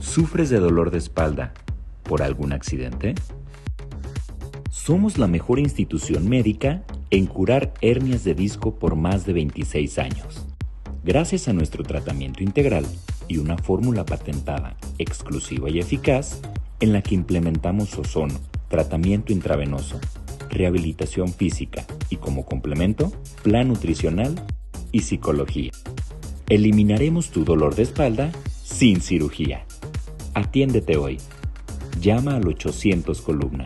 ¿Sufres de dolor de espalda por algún accidente? Somos la mejor institución médica en curar hernias de disco por más de 26 años. Gracias a nuestro tratamiento integral y una fórmula patentada, exclusiva y eficaz, en la que implementamos ozono, tratamiento intravenoso, rehabilitación física y como complemento, plan nutricional y psicología. Eliminaremos tu dolor de espalda sin cirugía. Atiéndete hoy. Llama al 800 columna